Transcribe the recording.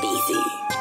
Busy.